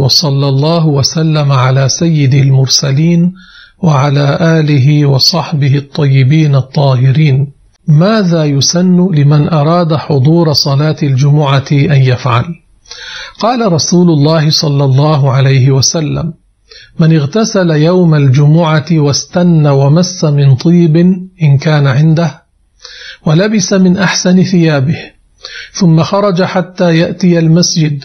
وصلى الله وسلم على سيد المرسلين وعلى آله وصحبه الطيبين الطاهرين. ماذا يسن لمن أراد حضور صلاة الجمعة أن يفعل؟ قال رسول الله صلى الله عليه وسلم من اغتسل يوم الجمعة واستن ومس من طيب إن كان عنده ولبس من أحسن ثيابه ثم خرج حتى يأتي المسجد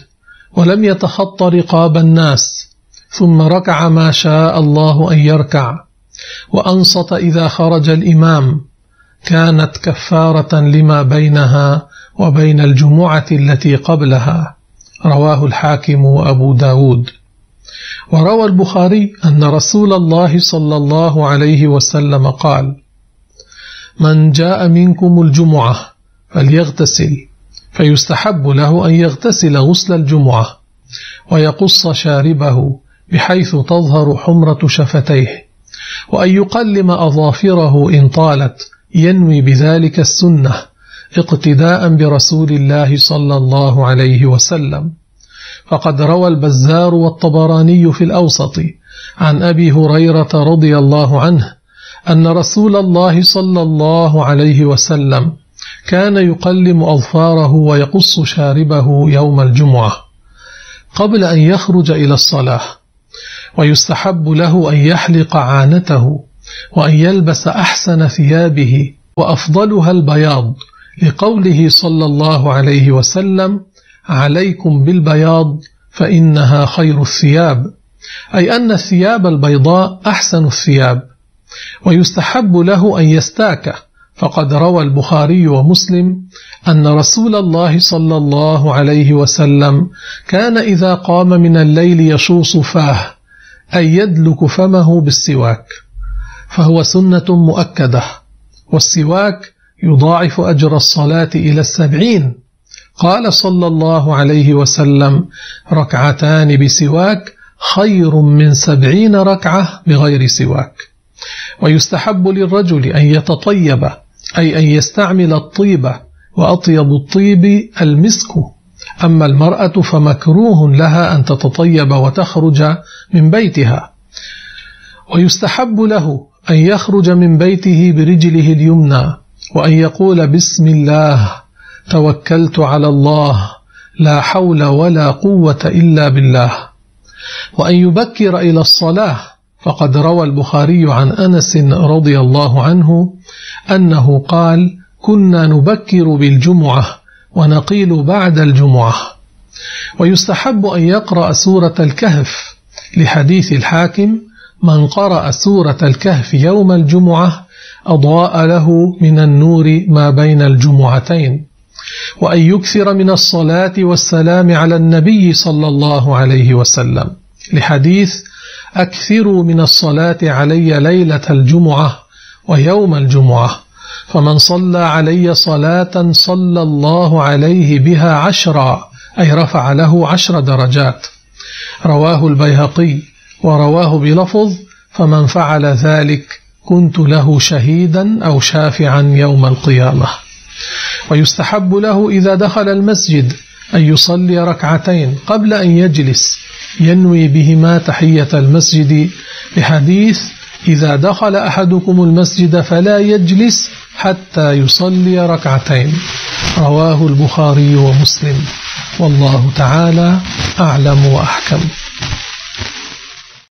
ولم يتخط رقاب الناس ثم ركع ما شاء الله أن يركع وأنصت إذا خرج الإمام كانت كفارة لما بينها وبين الجمعة التي قبلها رواه الحاكم وأبو داود. وروى البخاري أن رسول الله صلى الله عليه وسلم قال من جاء منكم الجمعة فليغتسل فيستحب له أن يغتسل غسل الجمعة ويقص شاربه بحيث تظهر حمرة شفتيه وأن يقلم أظافره إن طالت ينوي بذلك السنة اقتداء برسول الله صلى الله عليه وسلم. فقد روى البزار والطبراني في الأوسط عن أبي هريرة رضي الله عنه أن رسول الله صلى الله عليه وسلم كان يقلم أظفاره ويقص شاربه يوم الجمعة قبل أن يخرج إلى الصلاة ويستحب له أن يحلق عانته وأن يلبس أحسن ثيابه وأفضلها البياض لقوله صلى الله عليه وسلم عليكم بالبياض فإنها خير الثياب أي أن الثياب البيضاء أحسن الثياب ويستحب له أن يستاك فقد روى البخاري ومسلم أن رسول الله صلى الله عليه وسلم كان إذا قام من الليل يشوص فاه أي يدلك فمه بالسواك فهو سنة مؤكدة والسواك يضاعف أجر الصلاة إلى السبعين. قال صلى الله عليه وسلم ركعتان بسواك خير من سبعين ركعة بغير سواك. ويستحب للرجل أن يتطيب أي أن يستعمل الطيبة وأطيب الطيب المسك. أما المرأة فمكروه لها أن تتطيب وتخرج من بيتها. ويستحب له أن يخرج من بيته برجله اليمنى وأن يقول بسم الله توكلت على الله لا حول ولا قوة إلا بالله. وأن يبكر إلى الصلاة فقد روى البخاري عن أنس رضي الله عنه أنه قال كنا نبكر بالجمعة ونقيل بعد الجمعة ويستحب أن يقرأ سورة الكهف لحديث الحاكم من قرأ سورة الكهف يوم الجمعة أضاء له من النور ما بين الجمعتين وأن يكثر من الصلاة والسلام على النبي صلى الله عليه وسلم لحديث أكثروا من الصلاة علي ليلة الجمعة ويوم الجمعة. فمن صلى علي صلاة صلى الله عليه بها عشرا أي رفع له عشر درجات. رواه البيهقي ورواه بلفظ فمن فعل ذلك كنت له شهيدا أو شافعا يوم القيامة. ويستحب له إذا دخل المسجد أن يصلي ركعتين قبل أن يجلس. ينوي بهما تحية المسجد. لحديث إذا دخل أحدكم المسجد فلا يجلس حتى يصلي ركعتين. رواه البخاري ومسلم. والله تعالى أعلم وأحكم.